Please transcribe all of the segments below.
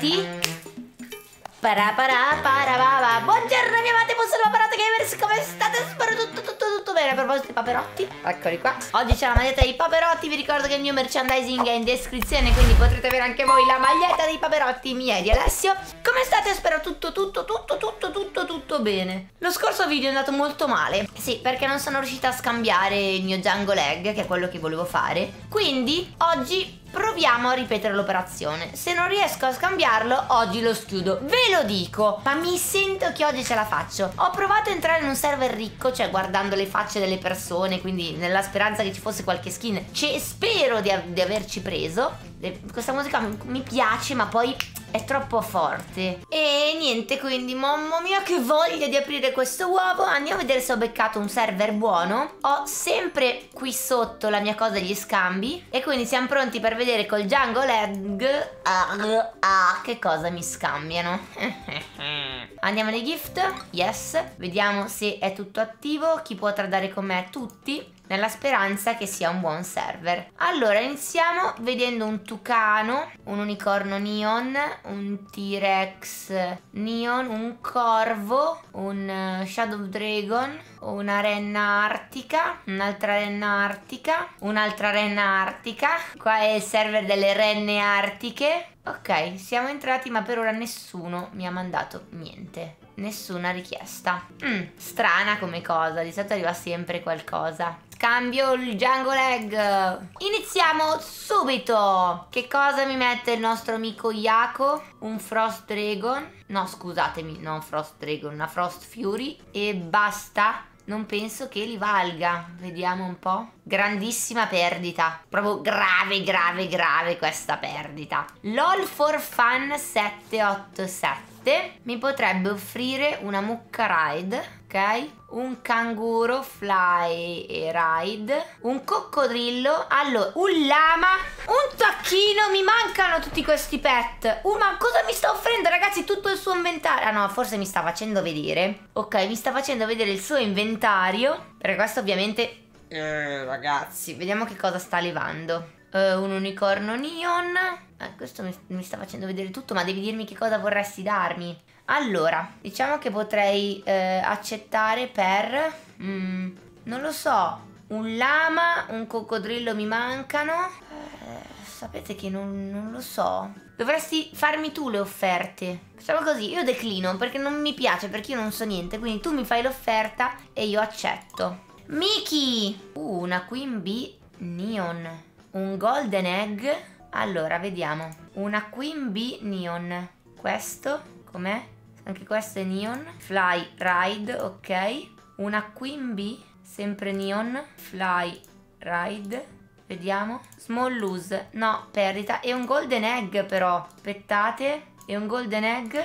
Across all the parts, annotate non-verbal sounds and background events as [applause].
Pronti? Para para para baba. Buongiorno mia amate, sono Paparotti Gamers, come state? Spero tutto tutto tutto bene. A proposito di paperotti, eccoli qua. Oggi c'è la maglietta dei paperotti, vi ricordo che il mio merchandising è in descrizione, quindi potrete avere anche voi la maglietta dei paperotti mia e di Alessio. Come state? Spero tutto tutto tutto tutto tutto tutto bene. Lo scorso video è andato molto male. Sì, perché non sono riuscita a scambiare il mio Django Leg, che è quello che volevo fare. Quindi oggi Proviamo a ripetere l'operazione. Se non riesco a scambiarlo, oggi lo schiudo. Ve lo dico, ma mi sento che oggi ce la faccio. Ho provato a entrare in un server ricco, cioè guardando le facce delle persone, quindi nella speranza che ci fosse qualche skin. Cioè, spero di, di averci preso. Questa musica mi piace, ma poi è troppo forte. E niente, quindi mamma mia che voglia di aprire questo uovo. Andiamo a vedere se ho beccato un server buono. Ho sempre qui sotto la mia cosa degli scambi. E quindi siamo pronti per vedere col Django Leg ah, ah, che cosa mi scambiano. [laughs] Andiamo nei gift. Yes. Vediamo se è tutto attivo. Chi può tradare con me? Tutti nella speranza che sia un buon server. Allora, iniziamo vedendo un tucano, un unicorno neon, un T-Rex neon, un corvo, un eh, Shadow Dragon, una renna artica, un'altra renna artica, un'altra renna artica. Qua è il server delle renne artiche. Ok, siamo entrati ma per ora nessuno mi ha mandato niente. Nessuna richiesta. Mm, strana come cosa, di solito arriva sempre qualcosa. Cambio il Django Leg. Iniziamo subito. Che cosa mi mette il nostro amico Yako? Un Frost Dragon. No, scusatemi, non Frost Dragon, una Frost Fury. E basta. Non penso che li valga. Vediamo un po'. Grandissima perdita. Proprio grave, grave, grave questa perdita. LOL for Fun 787 mi potrebbe offrire una mucca ride ok? Un canguro fly e ride, un coccodrillo, allora, un lama, un tacchino, mi mancano tutti questi pet. Uh, ma cosa mi sta offrendo ragazzi? Tutto il suo inventario. Ah no, forse mi sta facendo vedere. Ok, mi sta facendo vedere il suo inventario. Perché questo ovviamente... Eh, ragazzi, vediamo che cosa sta levando. Uh, un unicorno neon. Eh, questo mi, mi sta facendo vedere tutto, ma devi dirmi che cosa vorresti darmi. Allora, diciamo che potrei eh, accettare per... Mm, non lo so, un lama, un coccodrillo mi mancano. Eh, sapete che non, non, lo so. Dovresti farmi tu le offerte. Facciamo così, io declino perché non mi piace, perché io non so niente. Quindi tu mi fai l'offerta e io accetto. Miki! Uh, una Queen Bee Neon. Un Golden Egg. Allora, vediamo. Una Queen Bee Neon. Questo, com'è? Anche questo è neon. Fly ride, ok. Una queen bee, sempre neon. Fly ride. Vediamo. Small lose. No, perdita. E un golden egg però. Aspettate. E un golden egg.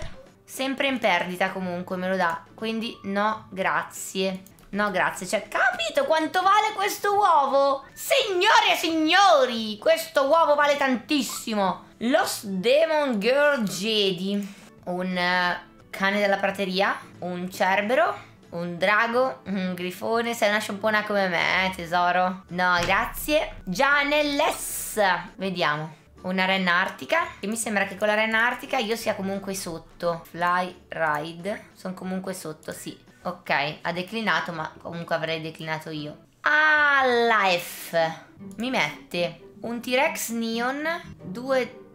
Sempre in perdita comunque me lo dà. Quindi no, grazie. No, grazie. Cioè, capito quanto vale questo uovo? Signori e signori, questo uovo vale tantissimo. Lost Demon Girl Jedi. Un uh, cane della prateria, un cerbero, un drago, un grifone, sei una sciampona come me, eh, tesoro. No, grazie. Gianelles. Vediamo. Una renna artica. E mi sembra che con la renna artica io sia comunque sotto. Fly ride. Sono comunque sotto, sì. Ok, ha declinato, ma comunque avrei declinato io. Ah, life. Mi mette un T-Rex Neon, due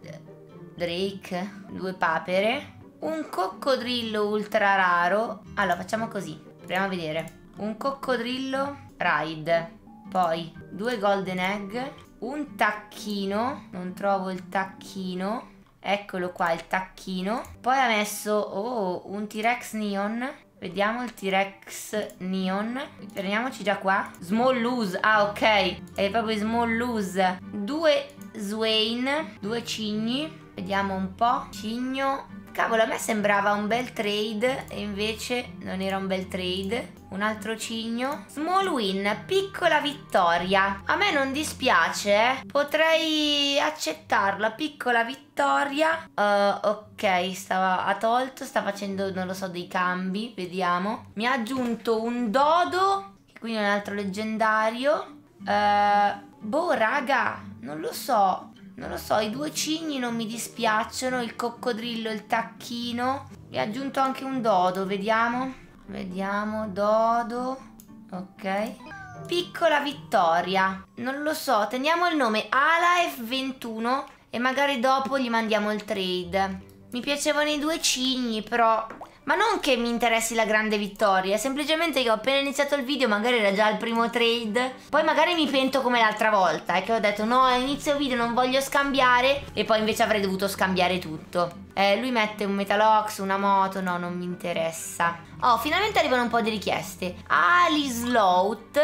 Drake, due papere, un coccodrillo ultra raro. Allora, facciamo così. Proviamo a vedere. Un coccodrillo ride. Poi due golden egg. Un tacchino. Non trovo il tacchino. Eccolo qua il tacchino. Poi ha messo oh, un T-Rex neon. Vediamo il T-Rex neon. Fermiamoci già qua. Small loose. Ah, ok. È proprio small loose. Due Swain. Due cigni. Vediamo un po'. Cigno Cavolo, a me sembrava un bel trade e invece non era un bel trade. Un altro cigno. Small win, piccola vittoria. A me non dispiace, eh. Potrei accettarla, piccola vittoria. Uh, ok, stava, ha tolto, sta facendo, non lo so, dei cambi. Vediamo. Mi ha aggiunto un dodo, quindi un altro leggendario. Uh, boh, raga, non lo so. Non lo so, i due cigni non mi dispiacciono, il coccodrillo, il tacchino. Mi ha aggiunto anche un dodo, vediamo. Vediamo, dodo. Ok. Piccola vittoria. Non lo so, teniamo il nome Alaef21 e magari dopo gli mandiamo il trade. Mi piacevano i due cigni, però ma non che mi interessi la grande vittoria, semplicemente che ho appena iniziato il video, magari era già il primo trade, poi magari mi pento come l'altra volta, e che ho detto no, inizio video non voglio scambiare, e poi invece avrei dovuto scambiare tutto. Eh, lui mette un Metalox, una moto, no, non mi interessa. Oh, finalmente arrivano un po' di richieste. Ali Sloth,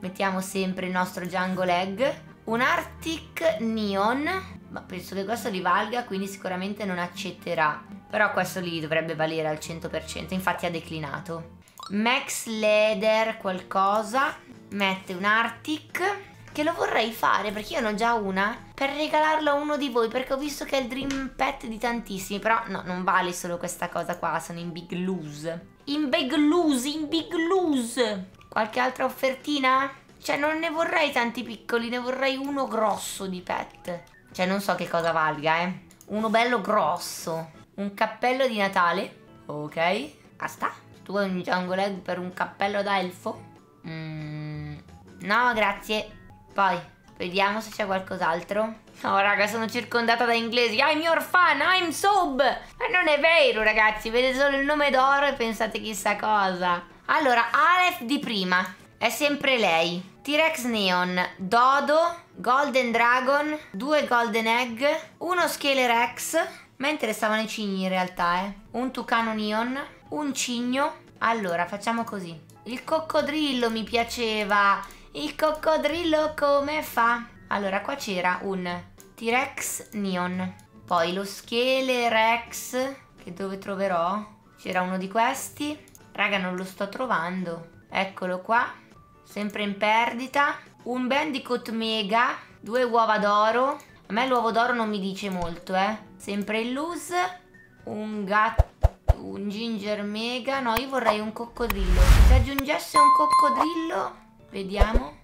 mettiamo sempre il nostro Jungle Egg, un Arctic Neon, ma penso che questo li valga, quindi sicuramente non accetterà. Però questo lì dovrebbe valere al 100%, infatti ha declinato. Max Leather qualcosa, mette un Arctic, che lo vorrei fare perché io ne ho già una, per regalarlo a uno di voi, perché ho visto che è il dream pet di tantissimi, però no, non vale solo questa cosa qua, sono in big lose. In big lose, in big lose! Qualche altra offertina? Cioè non ne vorrei tanti piccoli, ne vorrei uno grosso di pet. Cioè non so che cosa valga, eh. Uno bello grosso. Un cappello di Natale. Ok. Basta. Tu vuoi un jungle egg per un cappello da elfo? Mm, no, grazie. Poi, vediamo se c'è qualcos'altro. No, raga, sono circondata da inglesi. I'm your fan, I'm Sob. Ma non è vero, ragazzi. Vedete solo il nome d'oro e pensate chissà cosa. Allora, Aleph di prima. È sempre lei. T-Rex Neon, Dodo, Golden Dragon, due Golden Egg, uno Scale Rex, mentre stavano i cigni in realtà, eh. Un Tucano Neon, un cigno. Allora, facciamo così. Il coccodrillo mi piaceva. Il coccodrillo come fa? Allora, qua c'era un T-Rex Neon. Poi lo Scale Rex, che dove troverò? C'era uno di questi. Raga, non lo sto trovando. Eccolo qua sempre in perdita. Un Bandicoot Mega, due uova d'oro. A me l'uovo d'oro non mi dice molto, eh. Sempre in loose. Un gatto, un Ginger Mega. No, io vorrei un coccodrillo. Se aggiungesse un coccodrillo, vediamo.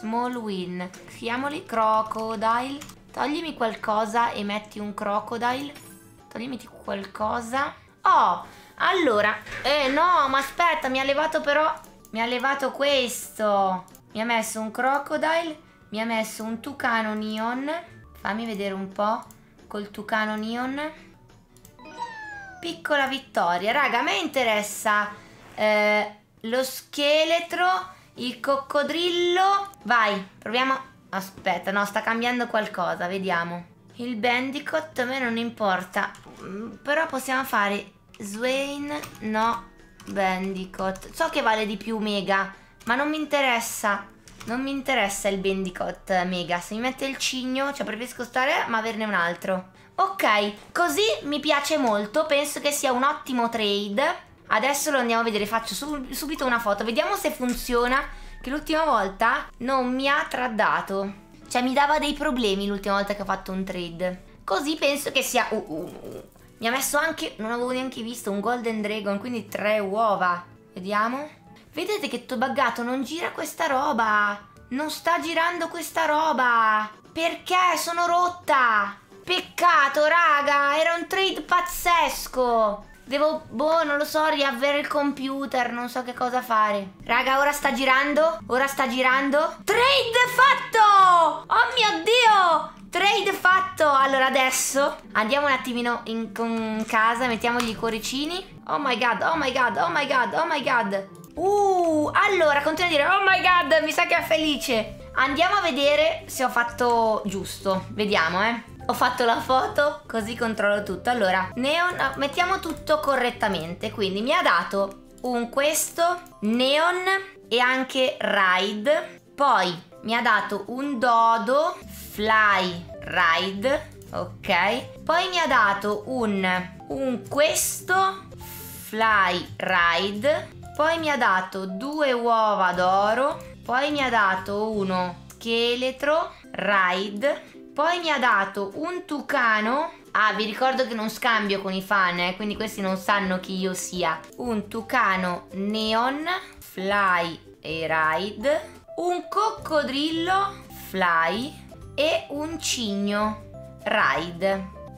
Small win. Chiamoli Crocodile. Toglimi qualcosa e metti un Crocodile. Toglimi qualcosa. Oh, allora. Eh, no, ma aspetta, mi ha levato però mi ha levato questo. Mi ha messo un crocodile. Mi ha messo un tucano neon. Fammi vedere un po'. Col tucano neon. Piccola vittoria. Raga, a me interessa eh, lo scheletro, il coccodrillo. Vai, proviamo. Aspetta, no, sta cambiando qualcosa. Vediamo. Il Bandicoot a me non importa. Mm, però possiamo fare Swain. No, Bandicoot. So che vale di più Mega, ma non mi interessa. Non mi interessa il Bandicoot Mega. Se mi mette il cigno, cioè preferisco stare, ma averne un altro. Ok, così mi piace molto. Penso che sia un ottimo trade. Adesso lo andiamo a vedere. Faccio sub subito una foto. Vediamo se funziona. Che l'ultima volta non mi ha tradato. Cioè mi dava dei problemi l'ultima volta che ho fatto un trade. Così penso che sia... Uh, uh, uh. Mi ha messo anche, non avevo neanche visto, un Golden Dragon, quindi tre uova. Vediamo. Vedete che buggato non gira questa roba. Non sta girando questa roba. Perché? Sono rotta. Peccato, raga. Era un trade pazzesco. Devo, boh, non lo so, riavere il computer, non so che cosa fare. Raga, ora sta girando? Ora sta girando? Trade fatto! Oh mio Dio! Trade fatto! Allora adesso andiamo un attimino in, in casa, mettiamogli i cuoricini. Oh my god, oh my god, oh my god, oh my god. Uh, allora continua a dire oh my god, mi sa che è felice. Andiamo a vedere se ho fatto giusto. Vediamo, eh. Ho fatto la foto, così controllo tutto. Allora, Neon, mettiamo tutto correttamente. Quindi mi ha dato un questo, Neon e anche Ride. Poi mi ha dato un Dodo, Fly Ride, ok? Poi mi ha dato un, un questo Fly Ride, poi mi ha dato due uova d'oro, poi mi ha dato uno scheletro Ride, poi mi ha dato un tucano Ah, vi ricordo che non scambio con i fan, eh, quindi questi non sanno chi io sia. Un tucano neon, fly e ride. Un coccodrillo, fly e un cigno. Ride.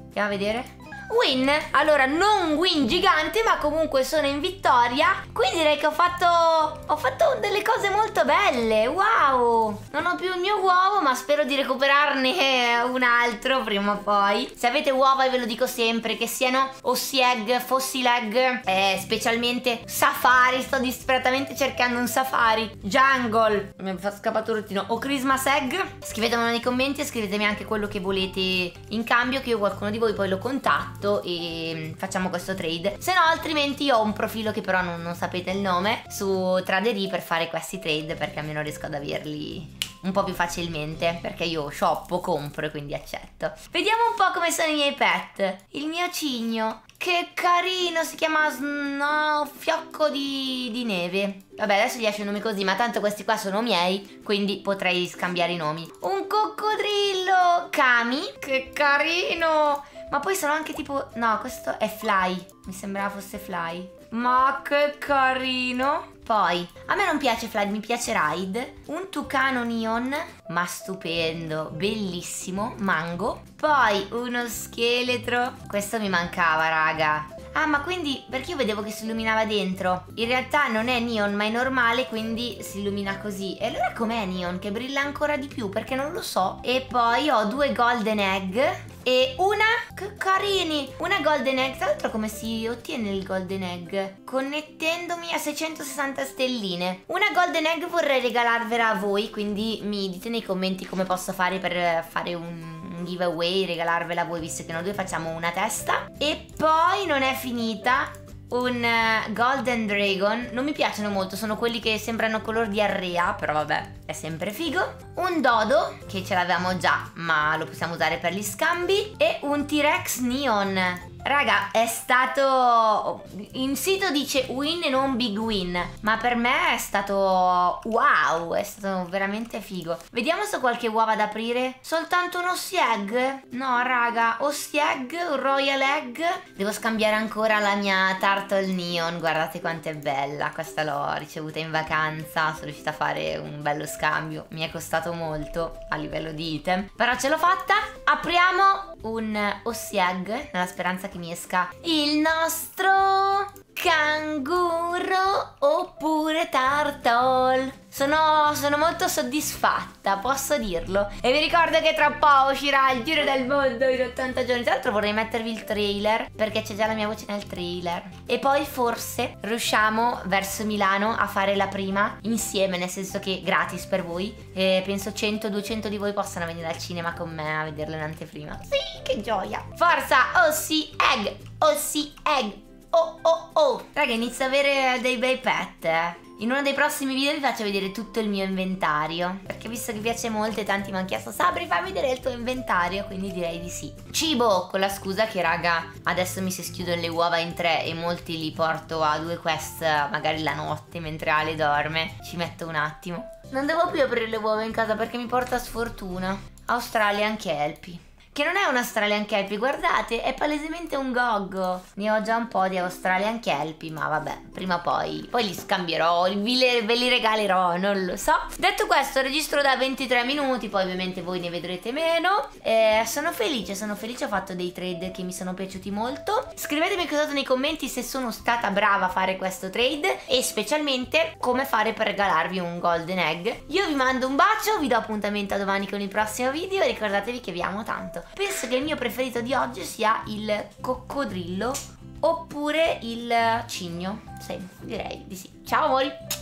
Andiamo a vedere. Win, allora non win gigante ma comunque sono in vittoria. Quindi direi che ho fatto, ho fatto delle cose molto belle. Wow, non ho più il mio uovo ma spero di recuperarne [laughs] un altro prima o poi. Se avete uova ve lo dico sempre che siano Ossi egg, fossil egg eh, Specialmente safari, sto disperatamente cercando un safari. Jungle, mi fa scappato il routino O Christmas egg. Scrivetemelo nei commenti e scrivetemi anche quello che volete in cambio Che io qualcuno di voi poi lo contatto contatto e facciamo questo trade. Se no, altrimenti ho un profilo che però non, non sapete il nome su Tradery per fare questi trade perché almeno riesco ad averli un po' più facilmente perché io shoppo, compro e quindi accetto. Vediamo un po' come sono i miei pet. Il mio cigno, che carino, si chiama Snow Fiocco di, di neve. Vabbè, adesso gli esce il nome così, ma tanto questi qua sono miei, quindi potrei scambiare i nomi. Un coccodrillo, Kami, che carino. Ma poi sono anche tipo... No, questo è Fly. Mi sembrava fosse Fly. Ma che carino. Poi, a me non piace Fly, mi piace Ride. Un tucano neon, ma stupendo, bellissimo. Mango. Poi uno scheletro. Questo mi mancava, raga. Ah, ma quindi perché io vedevo che si illuminava dentro? In realtà non è neon, ma è normale, quindi si illumina così. E allora com'è neon? Che brilla ancora di più? Perché non lo so. E poi ho due golden egg e una, che carini, una golden egg. Tra l'altro come si ottiene il golden egg? Connettendomi a 660 stelline. Una golden egg vorrei regalarvela a voi, quindi mi dite nei commenti come posso fare per fare un giveaway, regalarvela a voi visto che noi due facciamo una testa. E poi non è finita, un uh, Golden Dragon. Non mi piacciono molto, sono quelli che sembrano color di arrea, però vabbè, è sempre figo. Un Dodo, che ce l'avevamo già, ma lo possiamo usare per gli scambi. E un T-Rex Neon. Raga, è stato... In sito dice win e non big win, ma per me è stato... Wow, è stato veramente figo. Vediamo se ho qualche uova da aprire. Soltanto un Ossiegg? No, raga, Ossiegg, un Royal Egg. Devo scambiare ancora la mia Turtle Neon, guardate quanto è bella. Questa l'ho ricevuta in vacanza, sono riuscita a fare un bello scambio. Mi è costato molto a livello di item, però ce l'ho fatta. Apriamo un Ossiegg, nella speranza che mi esca il nostro canguro oppure turtle. Sono, sono, molto soddisfatta, posso dirlo. E vi ricordo che tra poco uscirà il giro del mondo in 80 giorni. Tra l'altro vorrei mettervi il trailer, perché c'è già la mia voce nel trailer. E poi forse riusciamo verso Milano a fare la prima insieme, nel senso che gratis per voi. E penso 100-200 di voi possano venire al cinema con me a vederlo in anteprima. Sì, che gioia! Forza, oh sì, egg, oh sì, egg. Oh oh oh. Raga inizio ad avere dei bei pet eh. In uno dei prossimi video vi faccio vedere tutto il mio inventario. Perché visto che piace molto e tanti mi hanno chiesto Sabri fammi vedere il tuo inventario. Quindi direi di sì. Cibo con la scusa che raga Adesso mi si schiudono le uova in tre E molti li porto a due quest Magari la notte mentre Ale dorme. Ci metto un attimo. Non devo più aprire le uova in casa perché mi porta sfortuna. Australia anche Elpi che non è un Australian Kelpie, guardate, è palesemente un goggo. Ne ho già un po' di Australian Kelpie, ma vabbè, prima o poi, poi li scambierò, vi le, ve li regalerò, non lo so. Detto questo, registro da 23 minuti, poi ovviamente voi ne vedrete meno. Eh, sono felice, sono felice, ho fatto dei trade che mi sono piaciuti molto. Scrivetemi cosa nei commenti se sono stata brava a fare questo trade e specialmente come fare per regalarvi un golden egg. Io vi mando un bacio, vi do appuntamento a domani con il prossimo video e ricordatevi che vi amo tanto penso che il mio preferito di oggi sia il coccodrillo oppure il cigno. Sì, direi di sì. Ciao amori!